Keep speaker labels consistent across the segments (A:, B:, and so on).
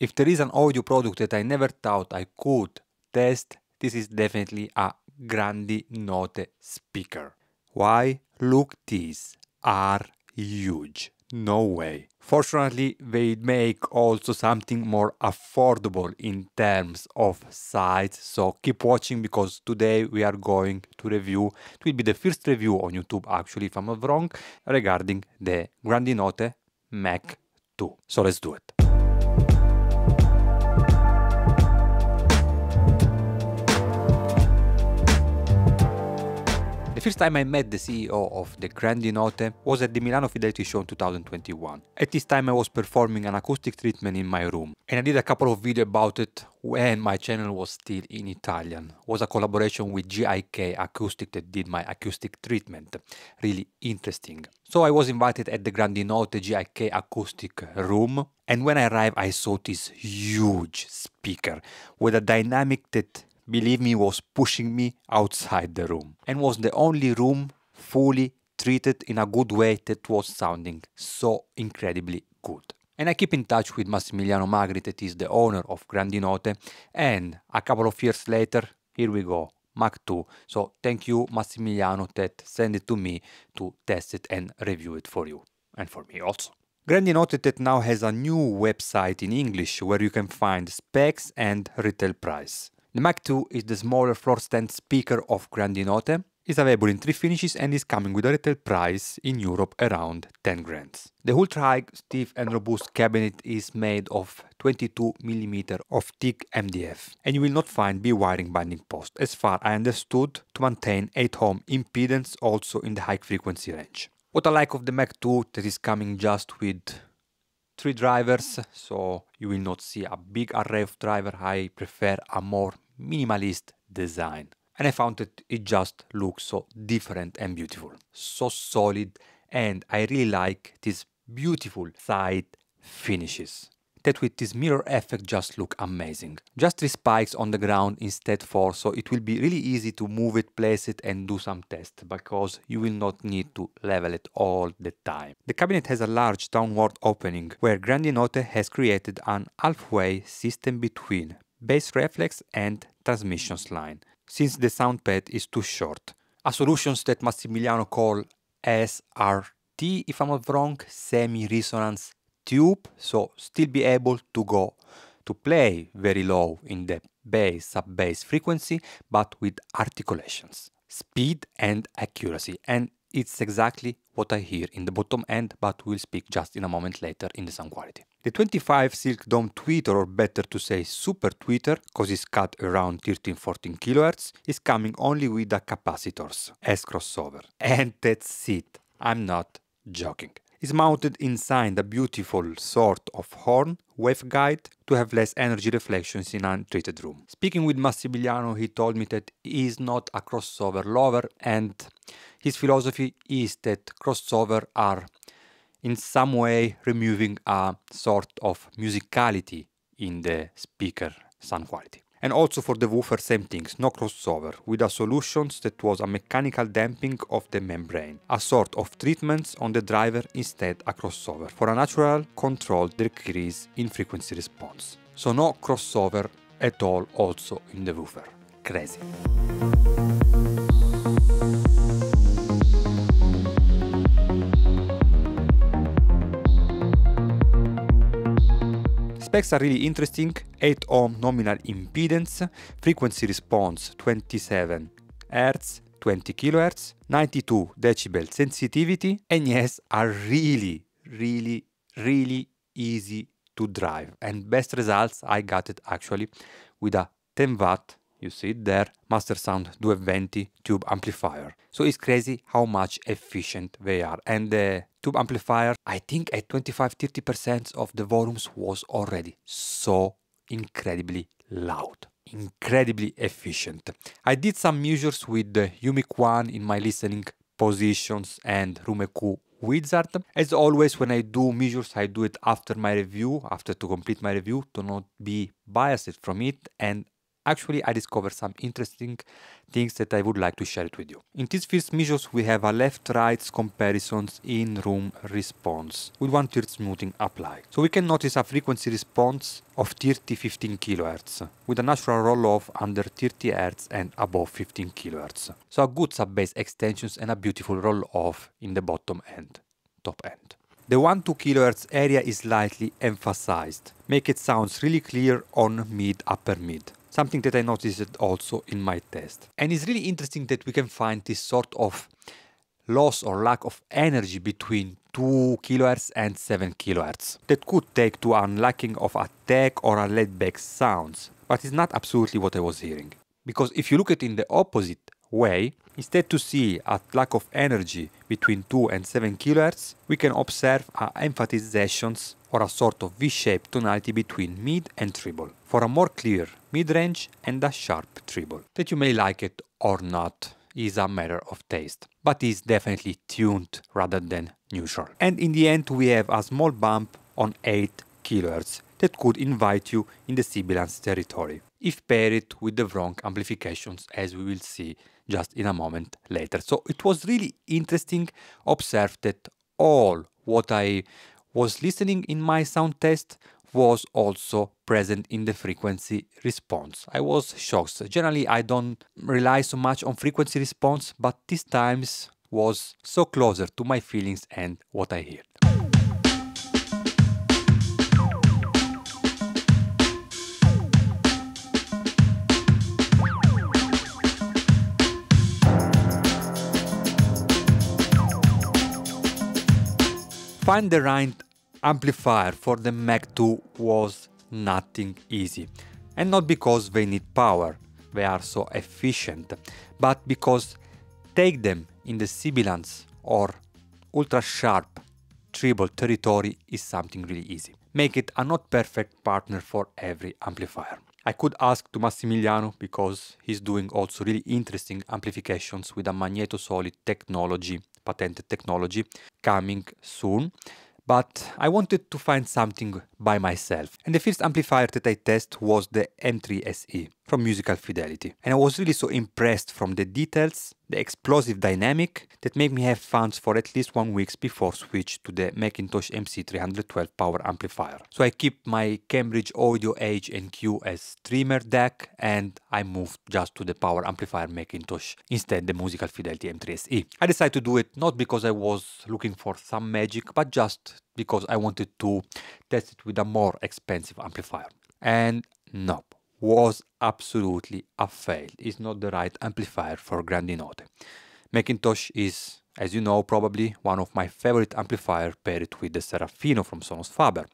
A: If there is an audio product that I never thought I could test, this is definitely a Grandinote speaker. Why? Look these are huge. No way. Fortunately, they make also something more affordable in terms of size. So keep watching because today we are going to review, it will be the first review on YouTube actually if I'm not wrong, regarding the Grandi Note MACH 2. So let's do it. The first time I met the CEO of the Grandinote was at the Milano Fidelity Show in 2021. At this time I was performing an acoustic treatment in my room and I did a couple of videos about it when my channel was still in Italian. It was a collaboration with GIK Acoustic that did my acoustic treatment. Really interesting. So I was invited at the Grandinote GIK Acoustic room and when I arrived I saw this huge speaker with a dynamic that believe me, was pushing me outside the room and was the only room fully treated in a good way that was sounding so incredibly good. And I keep in touch with Massimiliano Magri, that is the owner of Grandinote, and a couple of years later, here we go, MACH 2. So thank you, Massimiliano, that sent it to me to test it and review it for you, and for me also. Grandinote that now has a new website in English where you can find specs and retail price. The MACH 2 is the smaller floor stand speaker of Grandinote, is available in three finishes and is coming with a retail price in Europe around 10 grand. The ultra high, stiff and robust cabinet is made of 22mm of thick MDF and you will not find B-wiring binding post as far I understood to maintain 8 ohm impedance also in the high frequency range. What I like of the MACH 2 that is coming just with three drivers, so you will not see a big array of driver. I prefer a more minimalist design. And I found that it just looks so different and beautiful, so solid, and I really like these beautiful side finishes that with this mirror effect just look amazing. Just three spikes on the ground instead four, so it will be really easy to move it, place it and do some tests because you will not need to level it all the time. The cabinet has a large downward opening where Grandinote has created an halfway system between bass reflex and transmissions line, since the sound pad is too short. A solution that Massimiliano call SRT, if I'm not wrong, semi-resonance tube, so still be able to go to play very low in the bass, sub-bass frequency, but with articulations, speed and accuracy. And it's exactly what I hear in the bottom end, but we'll speak just in a moment later in the sound quality. The 25 Silk Dome tweeter, or better to say super tweeter, cause it's cut around 13-14 kHz, is coming only with the capacitors as crossover. And that's it. I'm not joking is mounted inside a beautiful sort of horn waveguide to have less energy reflections in an untreated room. Speaking with Massimiliano, he told me that he is not a crossover lover and his philosophy is that crossover are in some way removing a sort of musicality in the speaker sound quality. And also for the woofer, same things, no crossover, with a solutions that was a mechanical damping of the membrane, a sort of treatments on the driver instead a crossover, for a natural controlled decrease in frequency response. So no crossover at all also in the woofer. Crazy. Specs are really interesting, 8 ohm nominal impedance, frequency response 27 Hz, 20 kHz, 92 decibel sensitivity, and yes, are really, really, really easy to drive. And best results I got it actually with a 10 watt you see there, Mastersound 220 tube amplifier. So it's crazy how much efficient they are. And the tube amplifier, I think at 25-30% of the volumes was already so incredibly loud incredibly efficient. I did some measures with the UMIK One in my listening positions and EQ wizard. As always, when I do measures, I do it after my review, after to complete my review, to not be biased from it. And actually I discovered some interesting things that I would like to share it with you. In these first measures we have a left-right comparisons in room response with one third smoothing applied. So we can notice a frequency response of 30-15 kHz with a natural roll-off under 30 Hz and above 15 kHz. So a good sub-bass extensions and a beautiful roll-off in the bottom end, top end. The 1-2 kHz area is slightly emphasized, make it sounds really clear on mid upper mid something that I noticed also in my test. And it's really interesting that we can find this sort of loss or lack of energy between 2 kHz and 7 kHz. That could take to unlocking of attack or a laid back sounds, but it's not absolutely what I was hearing. Because if you look at it in the opposite way, instead to see a lack of energy between 2 and 7 kHz, we can observe a emphasizations or a sort of V-shaped tonality between mid and treble, for a more clear mid-range and a sharp treble. That you may like it or not is a matter of taste, but is definitely tuned rather than neutral. And in the end we have a small bump on 8 kHz that could invite you in the sibilance territory, if paired with the wrong amplifications as we will see just in a moment later. So it was really interesting observe that all what I was listening in my sound test was also present in the frequency response. I was shocked. Generally, I don't rely so much on frequency response, but this times was so closer to my feelings and what I heard. Find the right amplifier for the Mac 2 was nothing easy. And not because they need power, they are so efficient, but because take them in the sibilance or ultra sharp treble territory is something really easy. Make it a not perfect partner for every amplifier. I could ask to Massimiliano because he's doing also really interesting amplifications with a Magneto Solid technology patented technology coming soon but I wanted to find something by myself. And the first amplifier that I tested was the M3 SE from Musical Fidelity. And I was really so impressed from the details, the explosive dynamic that made me have fun for at least one week before switch to the McIntosh MC312 power amplifier. So I keep my Cambridge Audio H&Q as streamer DAC and I moved just to the power amplifier McIntosh instead the Musical Fidelity M3 SE. I decided to do it not because I was looking for some magic but just because I wanted to test it with a more expensive amplifier. And no, was absolutely a fail. It's not the right amplifier for Grandi Note. McIntosh is, as you know, probably one of my favorite amplifier paired with the Serafino from Sonus Faber.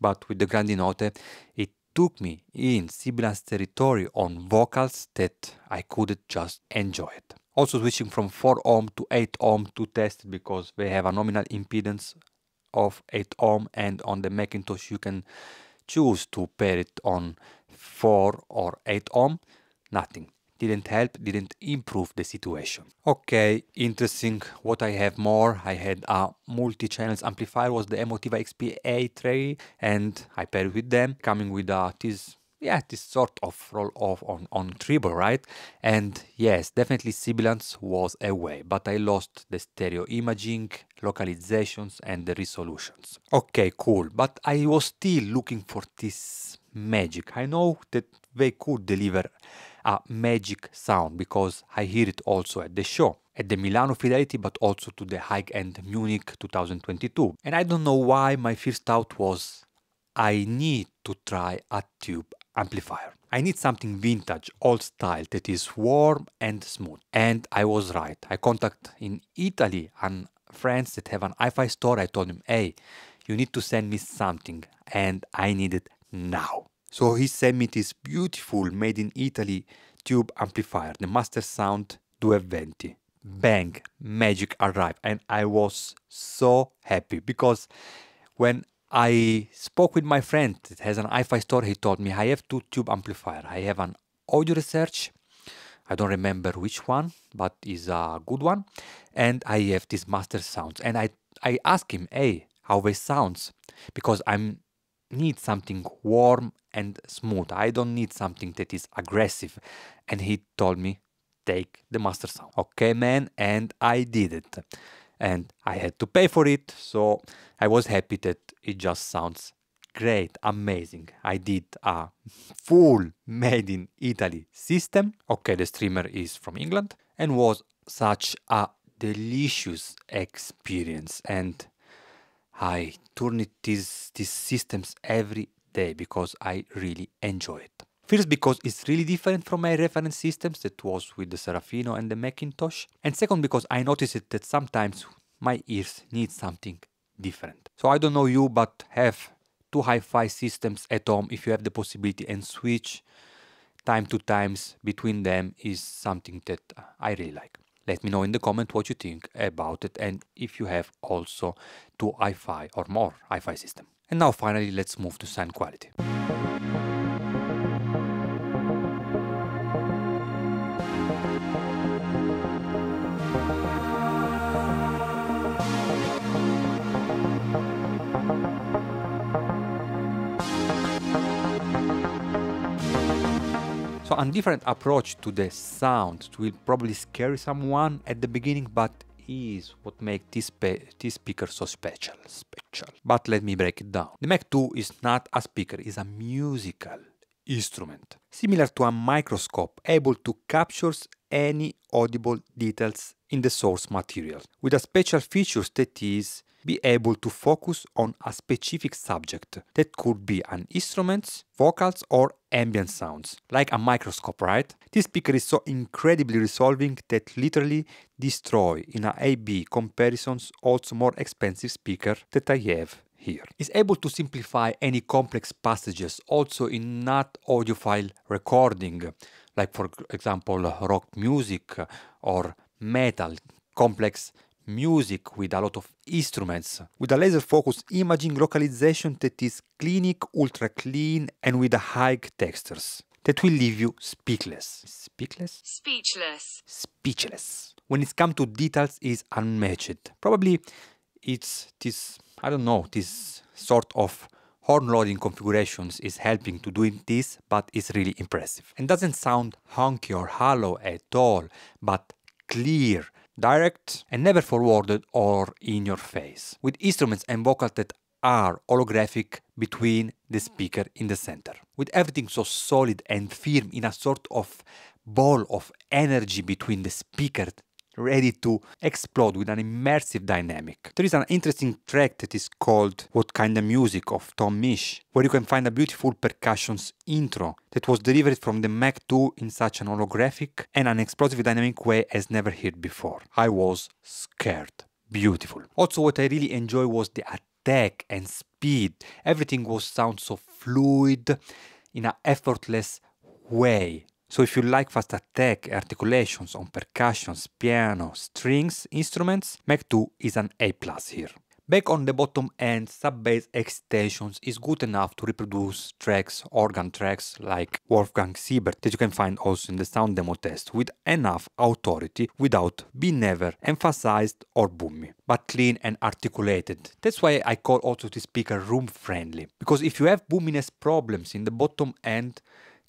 A: But with the Grandinote, it took me in sibilance territory on vocals that I couldn't just enjoy it. Also switching from 4 ohm to 8 ohm to test because they have a nominal impedance of 8 ohm and on the McIntosh you can choose to pair it on 4 or 8 ohm, nothing. Didn't help, didn't improve the situation. Okay, interesting. What I have more, I had a multi-channels amplifier, was the Emotiva XP-A3 and I paired with them, coming with a this yeah, this sort of roll off on, on treble, right? And yes, definitely sibilance was away, but I lost the stereo imaging, localizations, and the resolutions. Okay, cool, but I was still looking for this magic. I know that they could deliver a magic sound because I hear it also at the show at the Milano Fidelity but also to the High End Munich 2022 and I don't know why my first thought was I need to try a tube amplifier. I need something vintage, old style that is warm and smooth. And I was right. I contact in Italy and friends that have an hi-fi store. I told him, hey, you need to send me something and I need it now. So he sent me this beautiful made in Italy tube amplifier, the Mastersound 220. Bang, magic arrived and I was so happy because when I spoke with my friend that has an hi-fi store. He told me I have two tube amplifier. I have an audio research. I don't remember which one, but is a good one. And I have this Mastersounds. And I I asked him, hey, how they sounds? Because I'm need something warm and smooth. I don't need something that is aggressive. And he told me, take the Mastersound. Okay, man, and I did it. And I had to pay for it, so I was happy that it just sounds great, amazing. I did a full made in Italy system. Okay, the streamer is from England and was such a delicious experience and I turn it these, these systems every day because I really enjoy it. First because it's really different from my reference systems that was with the Serafino and the McIntosh. And second because I noticed that sometimes my ears need something different. So I don't know you but have two hi-fi systems at home if you have the possibility and switch time to times between them is something that I really like. Let me know in the comment what you think about it and if you have also two hi-fi or more hi-fi system. And now finally let's move to sound quality. A different approach to the sound It will probably scare someone at the beginning, but is what makes this, this speaker so special, special. But let me break it down. The MACH 2 is not a speaker, it's a musical instrument. Similar to a microscope, able to capture any audible details in the source material, with a special feature that is be able to focus on a specific subject that could be an instrument, vocals or ambient sounds, like a microscope, right? This speaker is so incredibly resolving that literally destroy in a A-B comparisons also more expensive speaker that I have here. It's able to simplify any complex passages also in not audiophile recording, like for example rock music or metal, complex music with a lot of instruments, with a laser focus imaging localization that is clinic, ultra clean, and with a high textures that will leave you speechless. Speechless?
B: Speechless.
A: Speechless. When it comes to details, is unmatched. Probably it's this, I don't know, this sort of horn loading configurations is helping to doing this, but it's really impressive. And doesn't sound honky or hollow at all, but clear, direct and never forwarded or in your face, with instruments and vocals that are holographic between the speaker in the center, with everything so solid and firm in a sort of ball of energy between the speaker ready to explode with an immersive dynamic. There is an interesting track that is called What Kind of Music of Tom Misch, where you can find a beautiful percussions intro that was delivered from the MACH 2 in such an holographic and an explosive dynamic way as never heard before. I was scared. Beautiful. Also what I really enjoyed was the attack and speed. Everything was sound so fluid in an effortless way. So if you like fast attack, articulations on percussions, piano, strings, instruments, MACH 2 is an A plus here. Back on the bottom end, sub-bass extensions is good enough to reproduce tracks, organ tracks like Wolfgang Siebert that you can find also in the sound demo test with enough authority without being never emphasized or boomy, but clean and articulated. That's why I call also this speaker room friendly, because if you have boominess problems in the bottom end,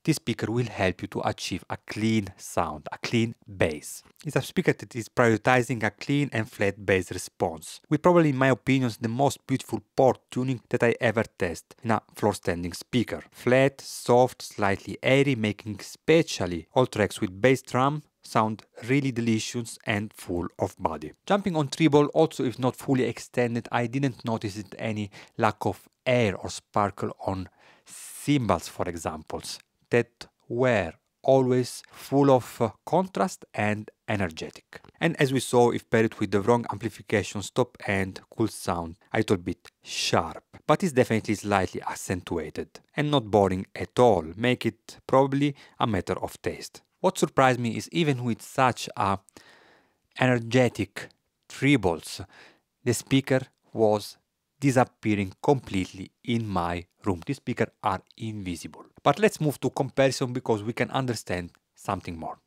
A: this speaker will help you to achieve a clean sound, a clean bass. It's a speaker that is prioritizing a clean and flat bass response, with probably in my opinion the most beautiful port tuning that I ever tested in a floor standing speaker. Flat, soft, slightly airy, making especially all tracks with bass drum sound really delicious and full of body. Jumping on treble also if not fully extended I didn't notice any lack of air or sparkle on cymbals for examples that were always full of uh, contrast and energetic. And as we saw, if paired with the wrong amplification, stop and cool sound a little bit sharp, but it's definitely slightly accentuated and not boring at all, make it probably a matter of taste. What surprised me is even with such a energetic trebles, the speaker was disappearing completely in my room. These speakers are invisible. But let's move to comparison because we can understand something more.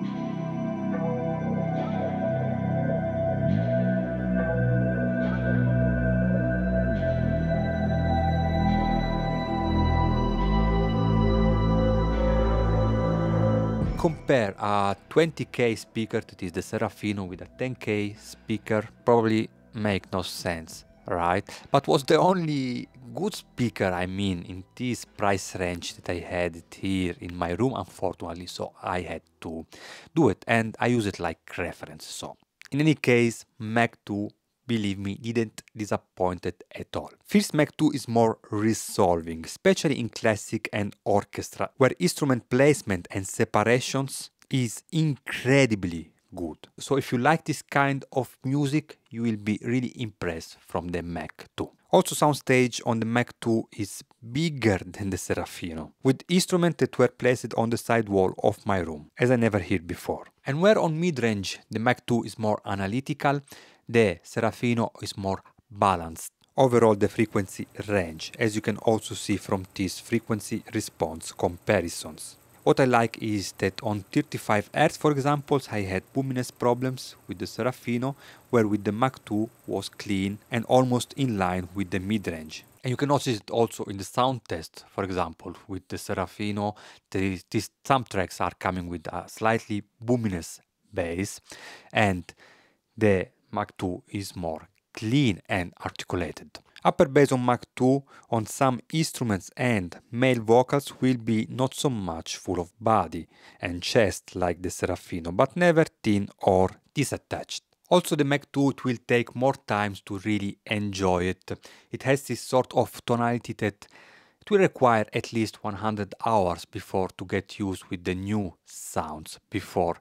A: compare a 20k speaker that is the Serafino with a 10k speaker probably make no sense right but was the only good speaker I mean in this price range that I had here in my room unfortunately so I had to do it and I use it like reference so in any case MACH 2 believe me didn't disappointed at all. First MACH 2 is more resolving, especially in classic and orchestra where instrument placement and separations is incredibly good. So if you like this kind of music, you will be really impressed from the MACH 2. Also soundstage on the MACH 2 is bigger than the Serafino, with instruments that were placed on the side wall of my room, as I never heard before. And where on mid-range the MACH 2 is more analytical, the Serafino is more balanced. Overall the frequency range, as you can also see from these frequency response comparisons. What I like is that on 35 Hz for example I had boominess problems with the Serafino where with the MACH 2 was clean and almost in line with the mid-range. And you can notice it also in the sound test for example with the Serafino these some tracks are coming with a slightly boominess bass and the MACH 2 is more clean and articulated. Upper bass on MACH 2 on some instruments and male vocals will be not so much full of body and chest like the Serafino, but never thin or disattached. Also the MACH 2 it will take more time to really enjoy it. It has this sort of tonality that it will require at least 100 hours before to get used with the new sounds, before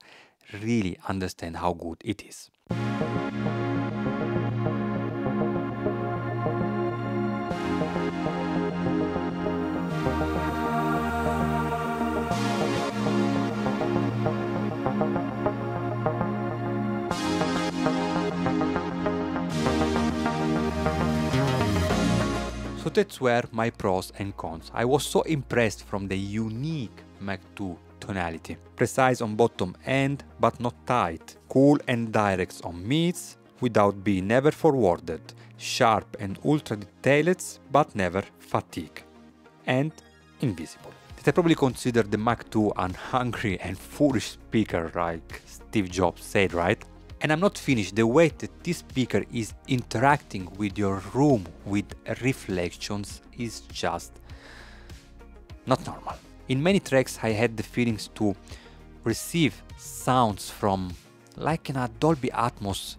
A: really understand how good it is. So that's where my pros and cons. I was so impressed from the unique MACH 2 tonality. Precise on bottom end, but not tight. Cool and direct on mids, without being never forwarded. Sharp and ultra detailed, but never fatigue. And invisible. That I probably consider the MACH 2 an hungry and foolish speaker like Steve Jobs said, right? And I'm not finished, the way that this speaker is interacting with your room with reflections is just not normal. In many tracks I had the feelings to receive sounds from like in a Dolby Atmos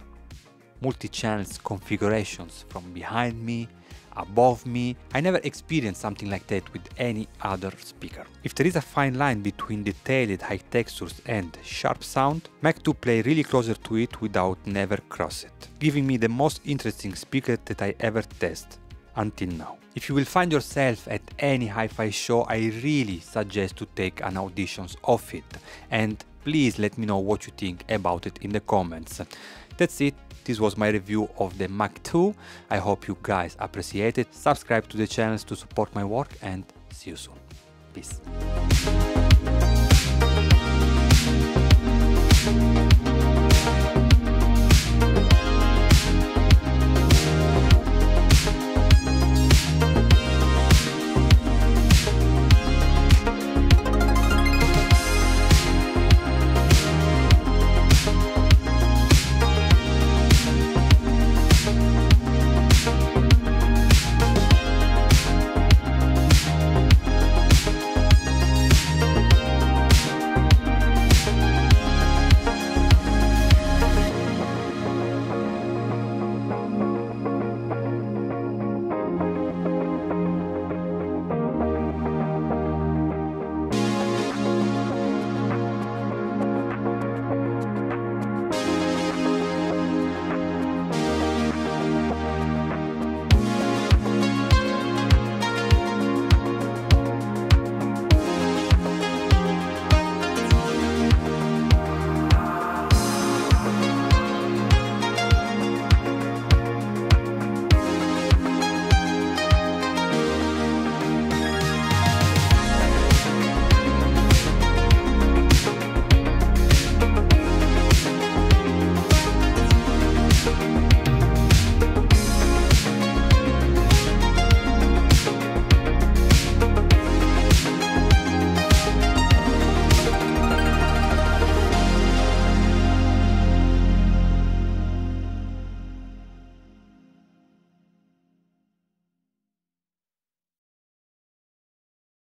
A: multi-channels configurations from behind me, above me. I never experienced something like that with any other speaker. If there is a fine line between detailed high textures and sharp sound, MACH 2 play really closer to it without never cross it, giving me the most interesting speaker that I ever test until now. If you will find yourself at any hi-fi show, I really suggest to take an auditions of it and please let me know what you think about it in the comments. That's it, this was my review of the MACH 2. I hope you guys appreciate it. Subscribe to the channels to support my work and see you soon. Peace.